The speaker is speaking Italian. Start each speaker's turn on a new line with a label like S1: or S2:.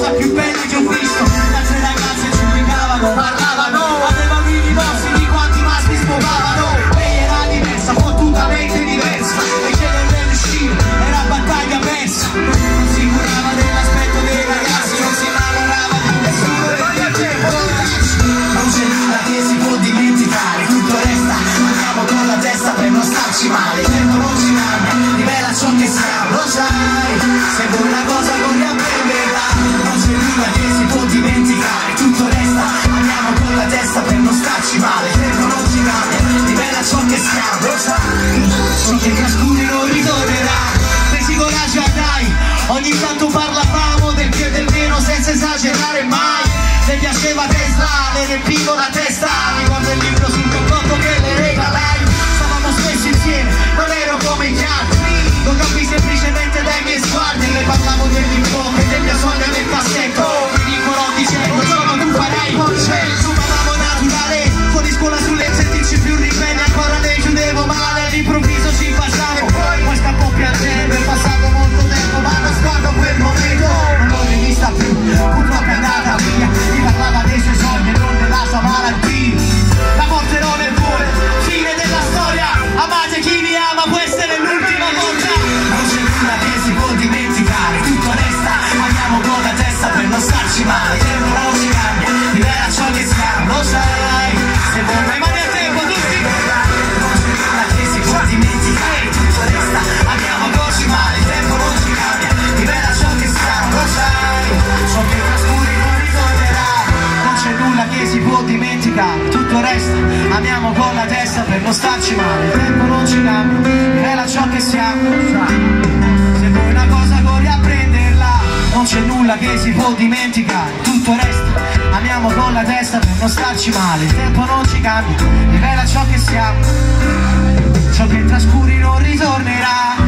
S1: cosa più bella che ho visto. Altre ragazze giudicavano, parlavano Avevano i rimorsi di quanti maschi sposavano Lei era diversa, fottutamente diversa E chiederle di uscire era battaglia persa. Non si curava dell'aspetto dei ragazzi Non si innamorava di nessuno del tempo
S2: Non c'è nulla che si può dimenticare, tutto resta, andiamo con la testa per non starci male, tempo non ci
S1: tanto parlavamo del più e del meno senza esagerare mai. Le piaceva Tesla, le riempivo testa. Ricordo il libro sul complotto che le regalai può
S2: dimenticare, tutto resta,
S1: amiamo con la testa per non starci male, il tempo non ci cambia, rivela ciò che siamo, se vuoi una cosa corri a prenderla, non c'è nulla che si può dimenticare, tutto resta, amiamo con la testa per non starci male, il tempo non ci cambia, rivela ciò che siamo, ciò che trascuri non ritornerà.